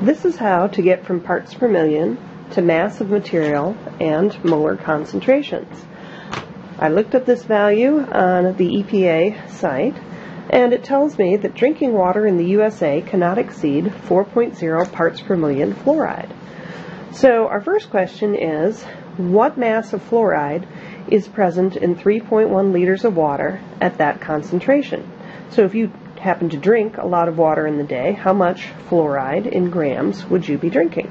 This is how to get from parts per million to mass of material and molar concentrations. I looked up this value on the EPA site and it tells me that drinking water in the USA cannot exceed 4.0 parts per million fluoride. So our first question is, what mass of fluoride is present in 3.1 liters of water at that concentration? So if you happen to drink a lot of water in the day, how much fluoride in grams would you be drinking?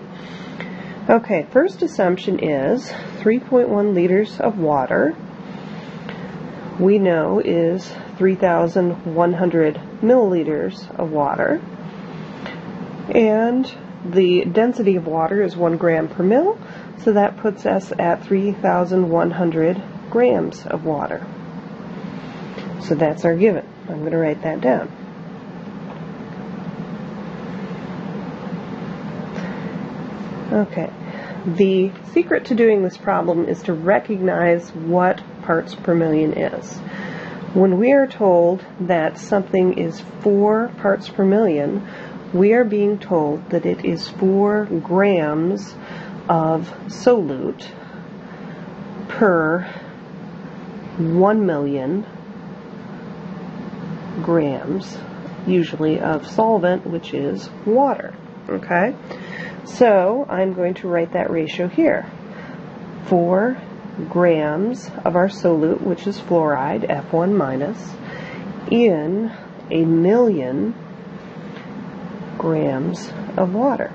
Okay, first assumption is 3.1 liters of water we know is 3,100 milliliters of water. And the density of water is 1 gram per mil, so that puts us at 3,100 grams of water. So that's our given. I'm going to write that down. Okay. The secret to doing this problem is to recognize what parts per million is. When we are told that something is 4 parts per million, we are being told that it is 4 grams of solute per 1 million grams, usually of solvent, which is water. Okay? So I'm going to write that ratio here. 4 grams of our solute, which is fluoride, F1 minus, in a million grams of water.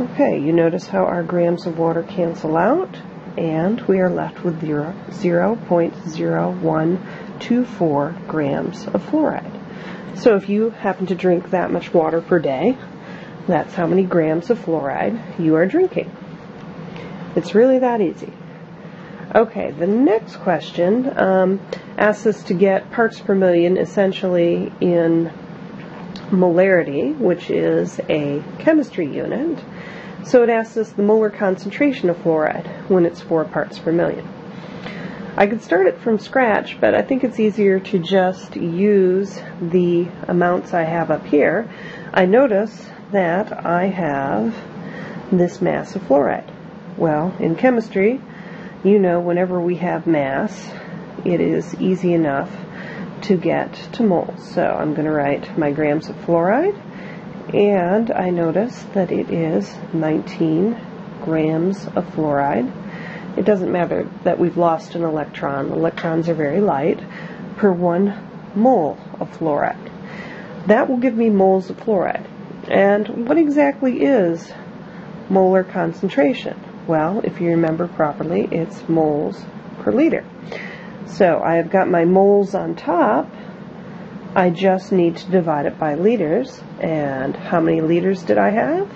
Okay, you notice how our grams of water cancel out, and we are left with 0, 0.0124 grams of fluoride. So if you happen to drink that much water per day, that's how many grams of fluoride you are drinking. It's really that easy. Okay, the next question um, asks us to get parts per million essentially in molarity, which is a chemistry unit. So it asks us the molar concentration of fluoride when it's 4 parts per million. I could start it from scratch, but I think it's easier to just use the amounts I have up here. I notice that I have this mass of fluoride. Well, in chemistry, you know whenever we have mass, it is easy enough to get to moles. So I'm going to write my grams of fluoride, and I notice that it is 19 grams of fluoride. It doesn't matter that we've lost an electron. Electrons are very light per one mole of fluoride. That will give me moles of fluoride. And what exactly is molar concentration? Well, if you remember properly, it's moles per liter. So I have got my moles on top. I just need to divide it by liters. And how many liters did I have?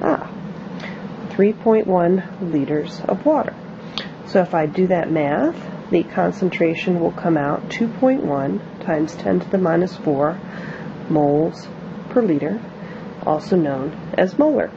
Ah, 3.1 liters of water. So if I do that math, the concentration will come out 2.1 times 10 to the minus 4 moles per liter, also known as molar.